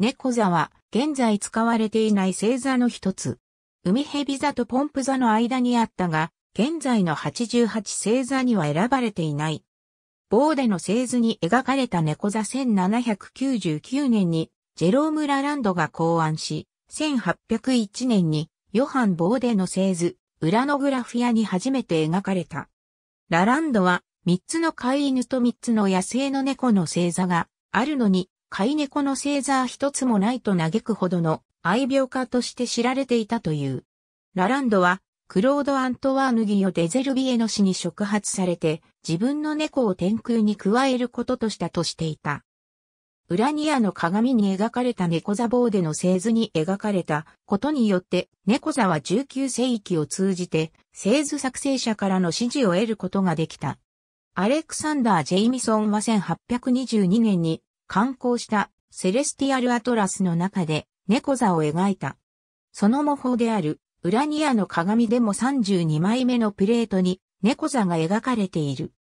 猫座は現在使われていない星座の一つ。海蛇座とポンプ座の間にあったが、現在の88星座には選ばれていない。ボーデの星図に描かれた猫座1799年にジェローム・ラランドが考案し、1801年にヨハン・ボーデの星図、裏のグラフィアに初めて描かれた。ラランドは3つの飼い犬と3つの野生の猫の星座があるのに飼い猫の星座一つもないと嘆くほどの愛病家として知られていたという。ラランドはクロード・アントワーヌ・ギヨ・デゼルビエの死に触発されて、自分の猫を天空に加えることとしたとしていた。ウラニアの鏡に描かれた猫座、ボーデの星図に描かれたことによって、猫座は19世紀を通じて、星図作成者からの支持を得ることができた。アレクサンダー・ジェイミソンは1822年に刊行した Celestial Atlas の中で猫座を描いた。その模倣であるウラニアの鏡でも32枚目のプレートに猫座が描かれている。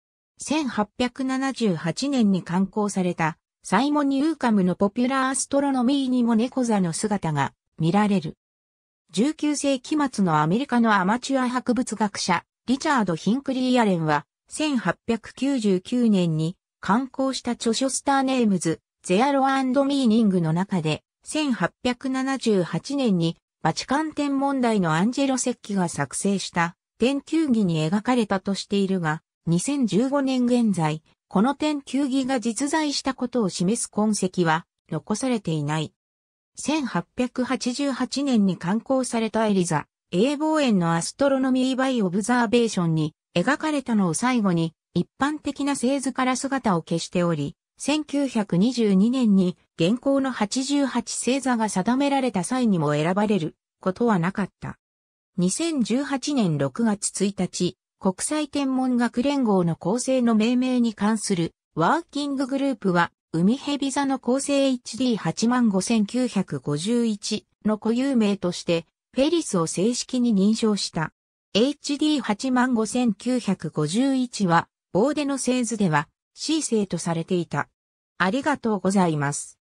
1878年に刊行されたサイモン・ニューカムの Popular Astronomy にも猫座の姿が見られる。19世紀末のアメリカのアマチュア博物学者、リチャード・ヒンクリー・アレンは、1899年に刊行した著書 Star Names、Their Lore and Meaning の中で、1878年にバチカン天文台のアンジェロ・セッキが作成した天球儀に描かれたとしているが、2015年現在、この天球儀が実在したことを示す痕跡は残されていない。1888年に刊行されたエリザ・A・ボーウェンの Astronomy by Observation に描かれたのを最後に一般的な星図から姿を消しており、1922年に現行の88星座が定められた際にも選ばれることはなかった。2018年6月1日、国際天文学連合の構成の命名に関するワーキンググループは、海蛇座の構成 HD85951 の固有名として、フェリスを正式に認証した。HD85951 は、ボーデの製図では C 生とされていた。ありがとうございます。